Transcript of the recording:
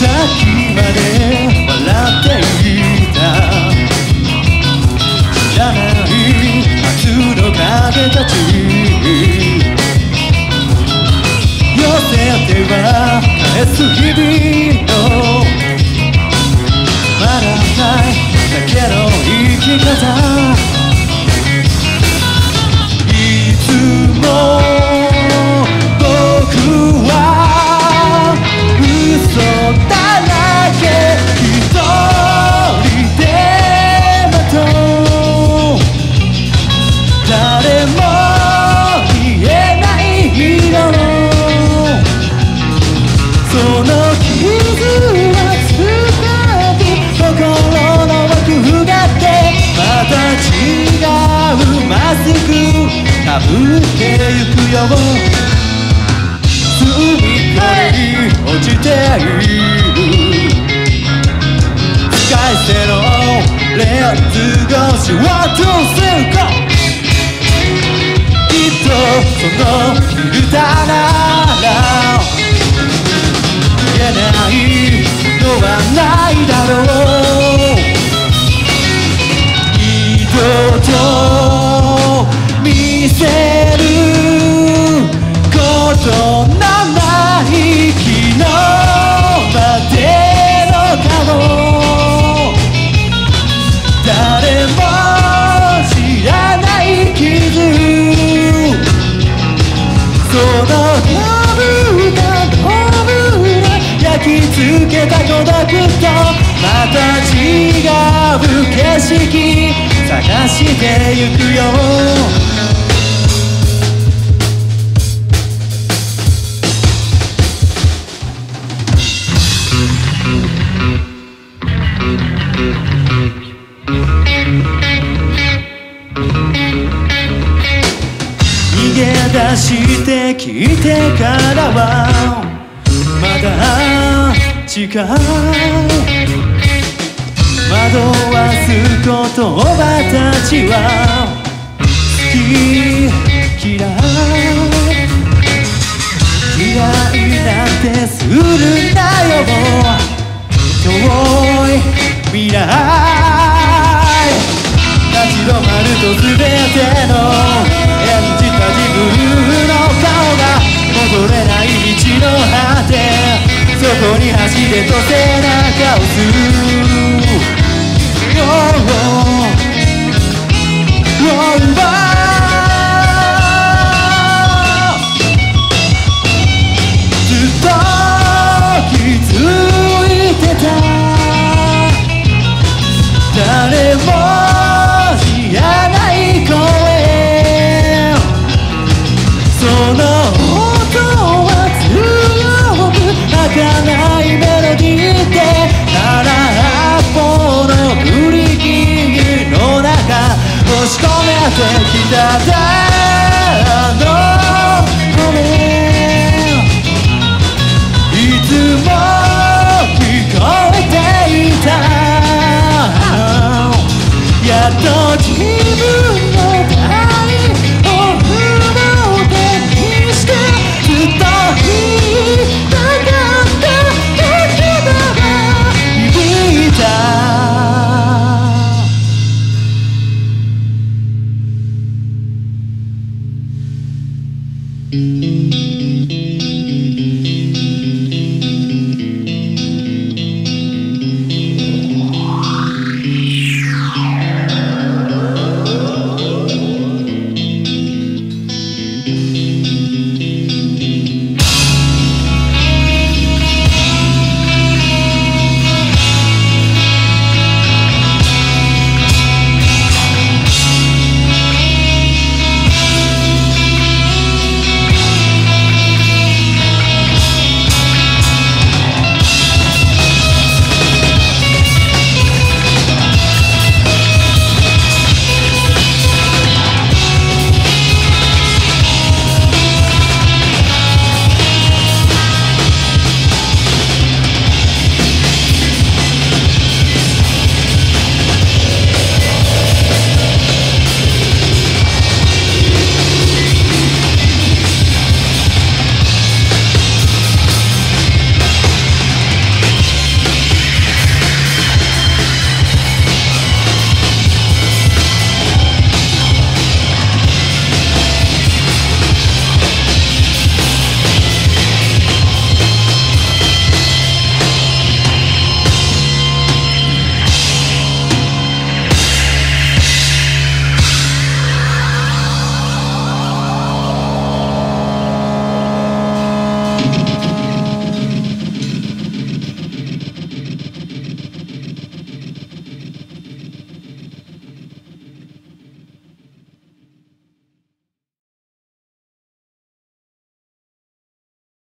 さっきまで笑っていたけたち寄せては返す日々のまだないだけの生き方かぶってゆくよ。隅っこに落ちている使い捨てのレンズ越しを通すかきっとそのフィルターなき付けた孤独とまた違う景色探してゆくよ。逃げ出してきてからはまだ近い惑わす言葉たちは好き嫌い嫌いなんてするなよ遠い未来立ち止まると全てのに走れと背中をする Oh, oh, oh, oh. ずっと気づいてた誰もた